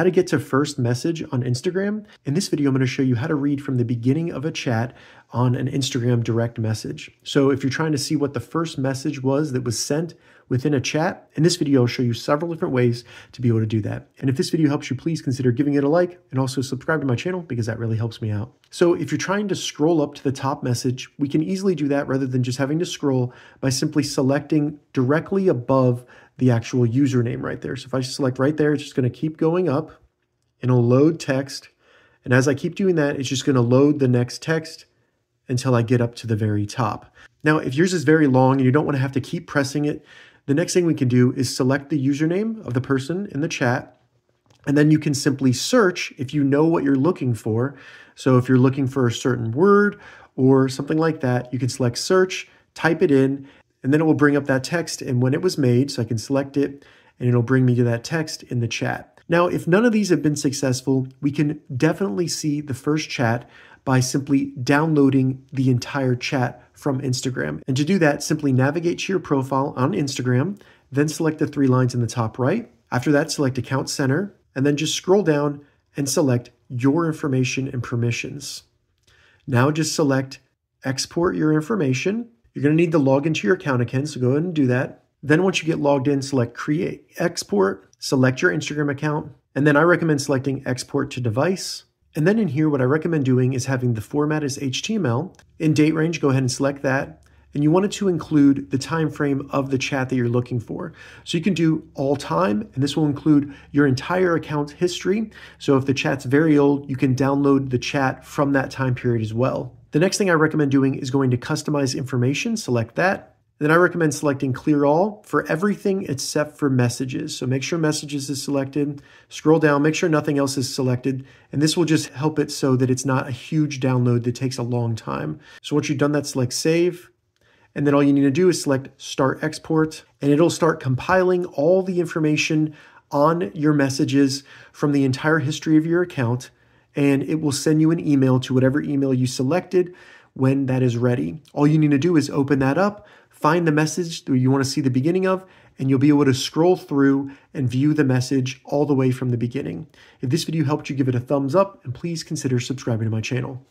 how to get to first message on Instagram. In this video, I'm going to show you how to read from the beginning of a chat on an Instagram direct message. So if you're trying to see what the first message was that was sent within a chat, in this video, I'll show you several different ways to be able to do that. And if this video helps you, please consider giving it a like and also subscribe to my channel because that really helps me out. So if you're trying to scroll up to the top message, we can easily do that rather than just having to scroll by simply selecting directly above the actual username right there. So if I select right there, it's just going to keep going up and it'll load text. And as I keep doing that, it's just going to load the next text until I get up to the very top. Now, if yours is very long and you don't want to have to keep pressing it, the next thing we can do is select the username of the person in the chat. And then you can simply search if you know what you're looking for. So if you're looking for a certain word or something like that, you can select search, type it in, and then it will bring up that text and when it was made. So I can select it and it'll bring me to that text in the chat. Now, if none of these have been successful, we can definitely see the first chat by simply downloading the entire chat from Instagram. And to do that, simply navigate to your profile on Instagram, then select the three lines in the top right. After that, select Account Center, and then just scroll down and select Your Information and Permissions. Now just select Export Your Information. You're going to need to log into your account again, so go ahead and do that. Then once you get logged in, select Create Export, select your Instagram account, and then I recommend selecting Export to Device. And then in here, what I recommend doing is having the format as HTML. In date range, go ahead and select that. And you want it to include the time frame of the chat that you're looking for. So you can do all time, and this will include your entire account history. So if the chat's very old, you can download the chat from that time period as well. The next thing I recommend doing is going to customize information, select that. Then I recommend selecting clear all for everything except for messages. So make sure messages is selected, scroll down, make sure nothing else is selected, and this will just help it so that it's not a huge download that takes a long time. So once you've done that, select save, and then all you need to do is select start export, and it'll start compiling all the information on your messages from the entire history of your account, and it will send you an email to whatever email you selected when that is ready. All you need to do is open that up, find the message that you want to see the beginning of, and you'll be able to scroll through and view the message all the way from the beginning. If this video helped you, give it a thumbs up, and please consider subscribing to my channel.